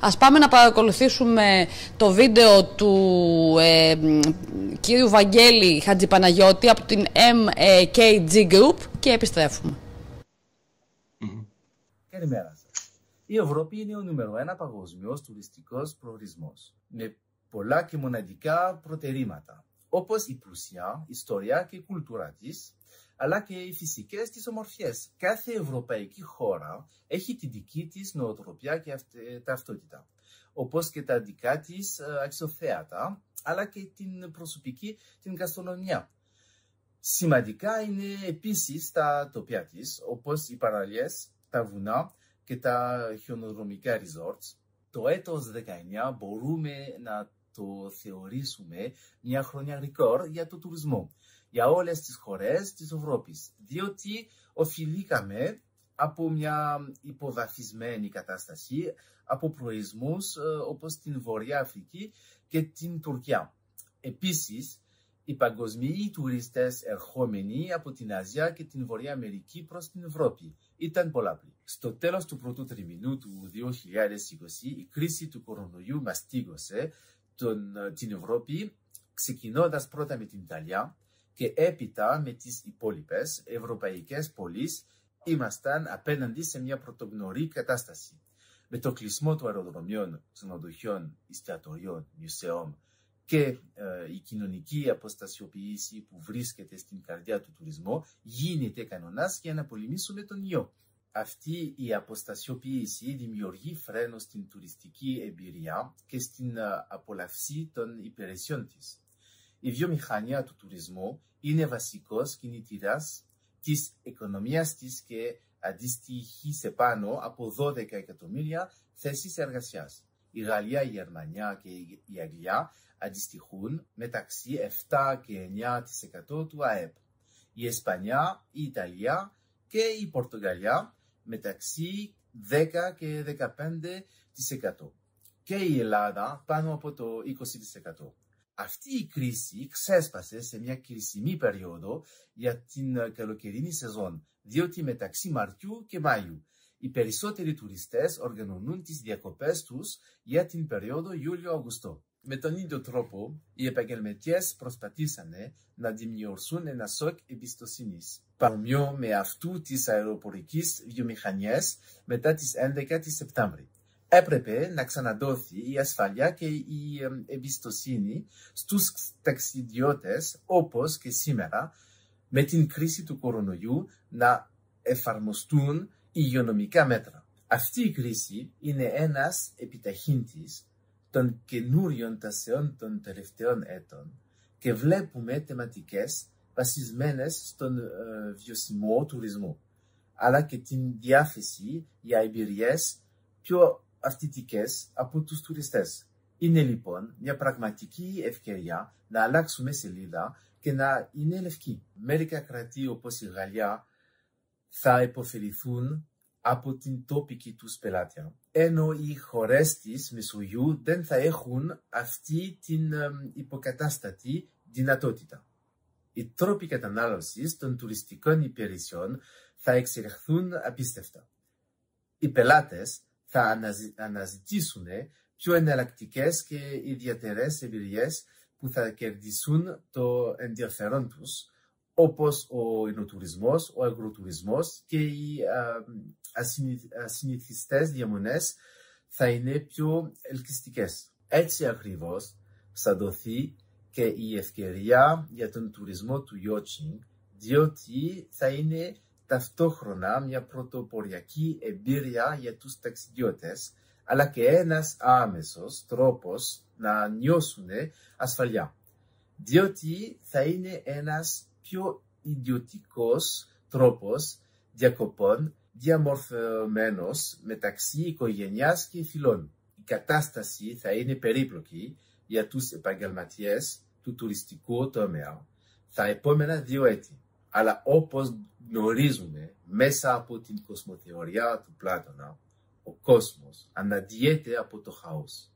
Ας πάμε να παρακολουθήσουμε το βίντεο του ε, κύριου Βαγγέλη Χατζηπαναγιώτη από την MKG Group και επιστρέφουμε. Καλημέρα σας. Η Ευρώπη είναι ο νούμερο ένα παγκοσμιό τουριστικός προορισμός με πολλά και μοναδικά προτερήματα, όπως η πλουσιά, ιστορία και κουλτούρα της, αλλά και οι φυσικές της ομορφιές. Κάθε ευρωπαϊκή χώρα έχει τη δική της νοοτροπία και ταυτότητα, όπως και τα δικά της ε, αξιοθέατα, αλλά και την προσωπική την γαστρονομία. Σημαντικά είναι επίσης τα τοπιά της, όπως οι παραλίες, τα βουνά και τα χιονοδρομικά resorts. Το έτος 19 μπορούμε να το θεωρήσουμε μια χρονιά ρεκόρ για το τουρισμό για όλες τις χώρες της Ευρώπης, διότι οφειλήκαμε από μια υποδαφισμένη κατάσταση από προορισμούς ε, όπως την Βορειά Αφρική και την Τουρκία. Επίσης, οι παγκοσμίοι τουρίστες ερχόμενοι από την Ασία και την Βορειά Αμερική προς την Ευρώπη ήταν πολλαπλοί. Στο τέλος του πρώτου τριμηνού του 2020, η κρίση του κορονοϊού μαστίγωσε τον, την Ευρώπη, ξεκινώντας πρώτα με την Ιταλία και έπειτα με τις υπόλοιπες ευρωπαϊκές πόλεις, ήμασταν απέναντι σε μια πρωτογνωρή κατάσταση. Με το κλεισμό των αεροδρομίων, ξενοδοχείων, εστιατορίων, μουσεών και ε, η κοινωνική αποστασιοποίηση που βρίσκεται στην καρδιά του τουρισμού γίνεται κανονάς για να πολεμήσουμε τον ιό. Αυτή η αποστασιοποίηση δημιουργεί φρένο στην τουριστική εμπειρία και στην ε, απολαύση των υπηρεσιών της. Η βιομηχανία του τουρισμού είναι βασικός κινητήρας της οικονομίας της και αντίστοιχη σε πάνω από 12 εκατομμύρια θέσεις εργασίας. Η Γαλλία, η Γερμανία και η Αγγλία αντιστοιχούν μεταξύ 7 και 9% του ΑΕΠ. Η Ισπανία, η Ιταλία και η Πορτογαλία μεταξύ 10 και 15% και η Ελλάδα πάνω από το 20%. Αυτή η κρίση ξέσπασε σε μια κρίσιμη περίοδο για την καλοκαιρινή σεζόν, διότι μεταξύ Μαρτιού και Μάιου οι περισσότεροι τουριστές οργανώνουν τις διακοπές τους για την περίοδο Ιούλιο-Αυγουστό. Με τον ίδιο τρόπο, οι επαγγελματίες προσπαθήσαν να δημιουργήσουν ένα σοκ εμπιστοσύνης. Παρομοιό με αυτού της αεροπορικής βιομηχανίας μετά τις 11 Σεπτέμβρη έπρεπε να ξαναδόθει η ασφαλεία και η εμπιστοσύνη στους ταξιδιώτες όπως και σήμερα με την κρίση του κορονοϊού να εφαρμοστούν υγειονομικά μέτρα. Αυτή η κρίση είναι ένας επιταχύντης των καινούριων τασεών των τελευταίων έτων και βλέπουμε θεματικές βασισμένες στον ε, βιωσιμό τουρισμό, αλλά και την διάθεση για εμπειρίες πιο αυθητικές από τους τουριστές. Είναι λοιπόν μια πραγματική ευκαιρία να αλλάξουμε σελίδα και να είναι λευκή. Μερικά κρατή όπως η Γαλλία θα υποφεληθούν από την τοπική τους πελάτια, ενώ οι χώρες της Μεσογείου δεν θα έχουν αυτή την υποκατάστατη δυνατότητα. Οι τρόποι κατανάλωσης των τουριστικών υπηρεσιών θα εξελιχθούν απίστευτα. Οι πελάτες θα αναζητήσουν πιο εναλλακτικές και ιδιαίτερες εμπειρίε που θα κερδίσουν το ενδιαφέρον τους, όπως ο ενοτουρισμό, ο αγροτουρισμός και οι ασυνηθιστές διαμονές θα είναι πιο ελκυστικές. Έτσι ακριβώς θα δοθεί και η ευκαιρία για τον τουρισμό του yachting, διότι θα είναι ταυτόχρονα μια πρωτοποριακή εμπειρία για τους ταξιδιώτες, αλλά και ένας άμεσος τρόπος να νιώσουν ασφαλιά, διότι θα είναι ένας πιο ιδιωτικός τρόπος διακοπών διαμορφωμένος μεταξύ οικογένειας και φιλών. Η κατάσταση θα είναι περίπλοκη για τους επαγγελματίες του τουριστικού τομέα τα επόμενα δύο έτη. Αλλά όπως γνωρίζουμε μέσα από την κοσμοθεωρία του Πλάτωνα, ο κόσμος αναδυέται από το χαός.